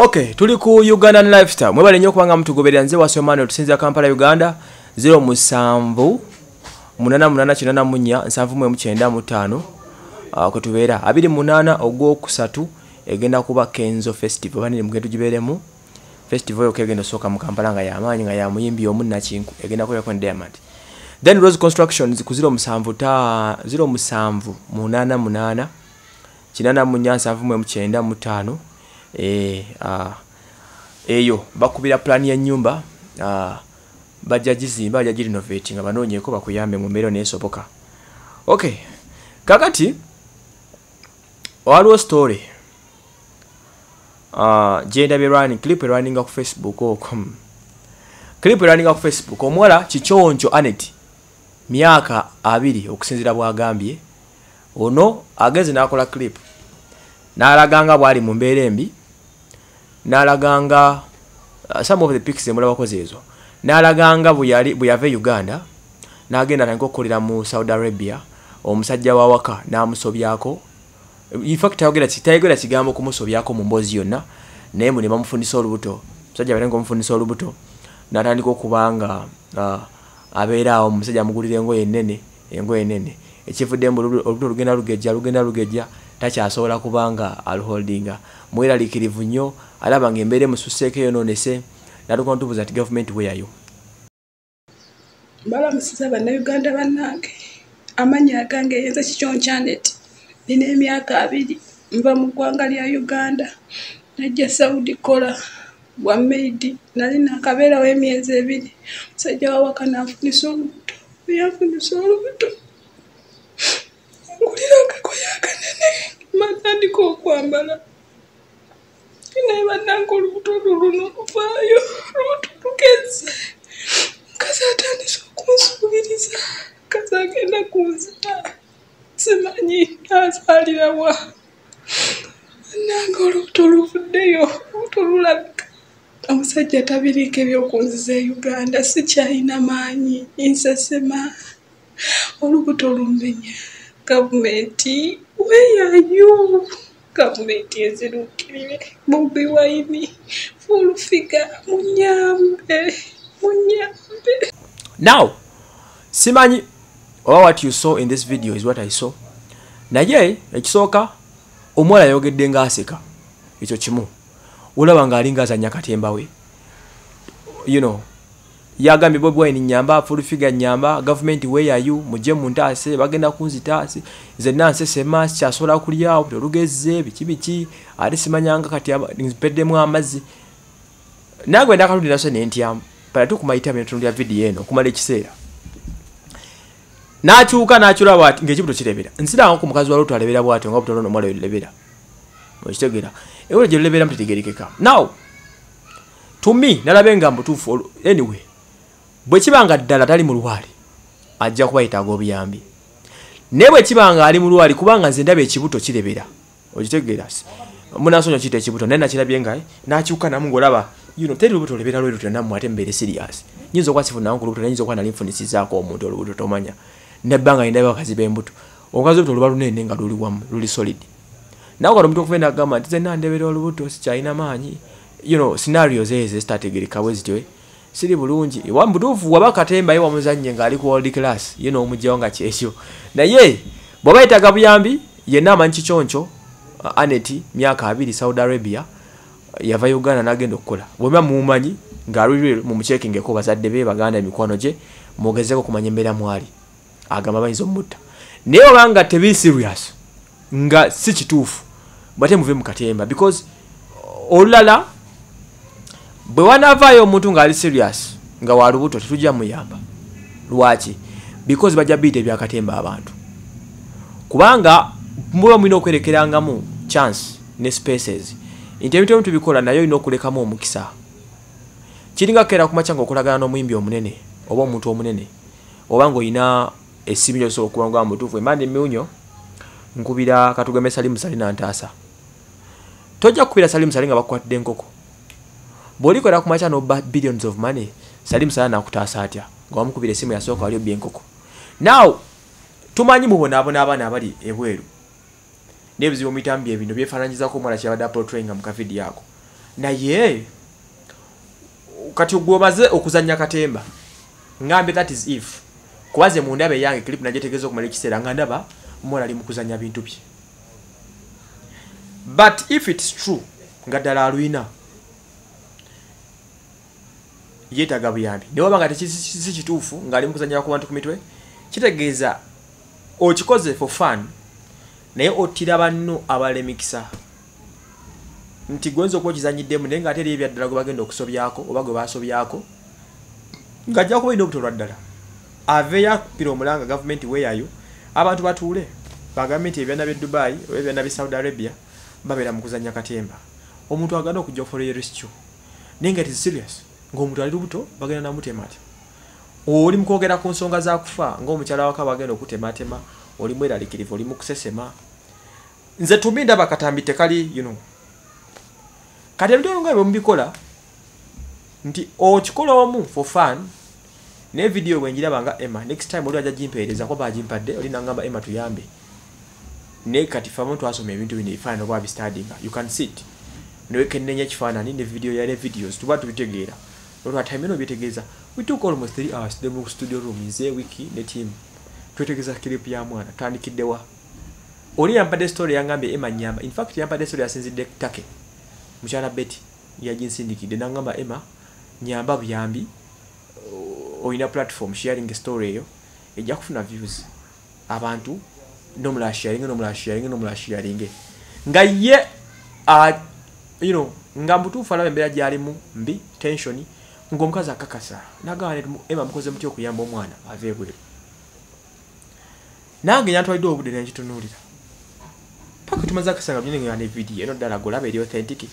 ok tuli ku ugandan lifestyle. Mwebale nnyo okubanga mutugoberera nze wasomani otusinzira kampala uganda 07 8894 kwetubeera. 28 ogwokusatu egenda kuba kenzo festival. Banini mugenda tugibeeremu? Festival yokka egenda osooka mu kampala nga yamaanyi nga yamuyimbi omu nakinku egenda kubeerako ne diamond. Then rose constructions ku 07 kinana munyansanvu mu kyenda mu ttaano eh, ah, eyo bakubira plan ya nyumba ah, bajja gizimba bajja girenovate nga banoonyeko bakuyambe mu mbeera neesoboka okay kakati waliwo story. Uh, gyendabye running clip erunninga ku facebook okwo. Clip erunninga ku facebook omuwala kikyonjo anet myaka abiri okusinzira bwagambye ono agenze n'akola clip n'alaganga bwali mu mbeera embi n'alaganga uh, some of the pics emulabakoze ezo. N'alaganga bwe yava e uganda n'agenda natandika okukolera mu saudi arabia omusajja wa waka n'amusobyako. Infact tayogera kigambo kumusobyako mu mboozi yonna naye mu ne bamufundisa olubuto. Musajja batenga omufundisa olubuto n'atandika okuba nga uh, abeera awo omusajja amugulira engoye enene engoye enene ekivudde mbu olubuto lugenda lugejja lugenda lugejja takyasobola kubanga aluholdinga mweraliikirivu nnyo alaba nga embeera emususeeko eyonoonese natuka ntubuza nti gavumenti weyayo balamusiza bannayuganda bannange amannya agange eyenza kikyoncanet nina emyaka abiri nva mu ggwanga lya uganda. Najja saudi kola bwa maidi nali nakabeerawo emyezi ebiri. Musajja wawaka nanfunisa olubuto eyanfunisa olubuto matandika okwambala. Naye bannange olubuto luluno luvaayo olubuto lugeze kazi atandise okunsuubiriza kazi agenda kunzita. Simanyi azaalirawa nange olubuto luvuddeyo olubuto lulabika. Omusajja tabiriiko ebyokunziza e uganda sikyalina maanyi nsesema olubuto lumenya gavumenti weyayo gavumenti ezirukirire bobi waini fulufiga munyambe munyambe now simanyi oba what you saw in this video is what i saw. Naye ekisooka omuwala yayogedde ngaaseka ekyo kimu. Olaba ngaalinga azanya katemba we you know yagambye bobi wine nyamba fulufiga nyamba gavumenti weyayu mujje muntaase bagenda kunzitaase nze nansesema sikyasobola kulyawo tolugeze biki biki. Ate simanyanga kati mpeddemu amazzi. Nagwe ndakalundi naso nentyamu pala tukumayita bnetunulya vidiyo eno okumala ekiseera. Nakyuka nakyula bwati ngaekibuto kirebera. Nsiranga ku mukazi wali twalebera bwatyo nga butono nomwala yolebera okitegera ewula gyolebera mutetegerekeka now to me nalabe nga mutuufu anyway bwe kibanga ddala tali mu lwali ajja kuba yetaaga obuyambi naye bwe kibanga ali mu lwali kubanga nze ndaba ekibuto kirebera. Okitegeera? Munasonya kiyita ekibuto naye nakirabye nga nakyuka namu ngaolaba yuno teri lubuto olebera lweru namu ate mbeere serious. Nyinza okuba sifunawo ku lubuto nayinza okuba nali nfunisizaako omuntu olubuto tomanya. Nebbanga nindabe bakazi b'embuto. Omukazi olubuto luba lunene nga luli wamu luli solid. Nawe kano omuntu okuva nagamba nti ze nandebera olubuto sikyalina maanyi. You know scenarios ezo ezitategereka bwe zityo siri bulungi. Mutuufu waba katemba ye wamuzannye ng'ali ku world class ye n'omugjawo nga kyekyo. Naye bw'oba yetaaga buyambi yenna amanyi kikyonco anet myaka abiri saudi arabia yava uganda n'agenda okukola. Bweba mumumanyi ng'alulire mumukyekingeko bazadde be baganda emikwano gye mwogezeko kumanya embeera mwali. Agamba bayinza omutta naye obanga tebi serious nga si kituufu bwate muve mu katemba because olulala bwe wanavaayo omuntu ng'ali serious nga walubuto tetujja muyamba. Lwaki? Because bajja biyita ebyakatemba abantu. Kubanga muba mulina okwerekerangamu chance ne spaces. Nti ebintu ebimu tubikola naye olina okulekamu omukisa. Kiringa keera kumakya nga okolagana n'omuyimbi omunene oba omuntu omunene oba ngaolina essimu gyosobola okubanga mutuufu emandi miunyo nkubira katugeme sali nantaasa tojja kukubira sali nga bakukwatidde enkoko bwolikolera kumakya noba billions of money salimu sala nakutaasa atya? Nga wamukubira esimu yasooka wali obya enkoko now tumanyi mubonaabona abaana abali ebweru. N'ebizibu mubitambi ebino byefaananyizako omwana kyabadde aportrayinga mu kavidiyo ako naye kati gwe omaze okuzanya katemba ngambe that is if kubaze mu ndaba eyange clip najetegeeza okumala ekiseera nga ndaba mola ali mu kuzanya bintu bye. But if its true nga ddala alwina yeetaaga buyambi. Naye oba nga tekisi kituufu ng'ali mu kuzanyira ku bantu ku mitwe kitegeeza okikoze for fun naye ottira banno abalemikisa nti gwenza okuba okizanyiddemu naye ngaate eri ebyaddala gwe bagenda okusobyako oba gwe basobyako ng'ajja kuba olina obutolwa ddala. Aveeyo akupira omulanga gavumenti weeyayo abantu batuule bagambye nti ebyana by'e dubai oba ebyana by'e saudi arabia babeera mu kuzanya katemba. Omuntu agenda okujja for a rescue. Naye nga tis serious ng'omuntu ali lubuto bagenda namutema ati oli mukwogera ku nsonga za kufa ng'omukyala waka bagenda okutematema oli mweraliikirivu oli mukusesema nze tumi ndaba katambi tekali you know. Kati ebintu ebyo nga bwe mubikola nti okikola omu for fun naye vidiyo bwe njiraba nga emma next time oli ajja gimpeereza kuba bagimpadde oli nangamba emma tuyambe. Naye kati famu twasoma ebintu bino ebifaanani oba bistadinga you can sit newekenenya ekifaanani ne vidiyo yale videos tuba tubitegeera olwatime eno byetegeeza we took almost 3 hours de mu studio room. Nze wiki? Ne team. Twetegeeza clip ya mwana. Tandikiddewa oli yampadde story yangambye emma nyamba in fact yampadde story yasinzidde take. Mukyala betty yaginsindikidde. Nangamba emma nyamba buyambi olina platform sharing story eyo ejja kufuna views. Abantu nomulala sharing nomulala sharing nomulala sharing. Nga ye uh, you know nga mutuufu alaba embeera gyalimu mbi tensioni ng'omukazi akakasa nagamba ema mukoze muty okuyamba omwana ava ebweru. Nange nyantwalidde obudde nenkitunuulira paka tumaze akasanga byonengera ne vidiyo eno ddala golaba eri authentic.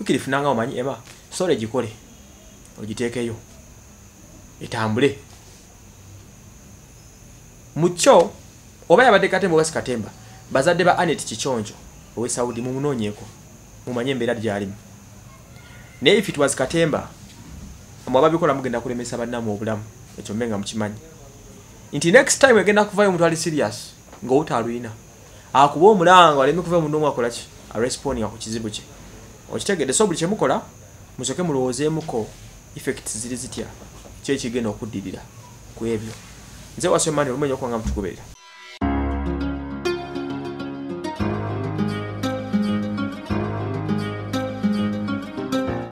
Ukirifunanga omanyi ema sole gikole ogiteekeyo etambule. Mukyo oba yabadde katemba oba sikatemba bazadde ba anet kikyonjo owe saudi mumunoonyeeko mumanye embeera gyalimu. Naye if it was katemba mwe ababikola mugenda kulemesa bannamu obulamu ekyo mbe nga mukimanyi. Nti next time egenda kuvayo omuntu ali serious ngaotalwina akuba omulanga aleme kuva omuntu omu akolaki aresponinga ku kizibu kye. Okitegedde so buli kyemukola musoke mulowoozeemuko effects ziri zitya? Kyekigenda okuddirira ku ebyo. Nze wasomani olumenya okubanga mutugoberera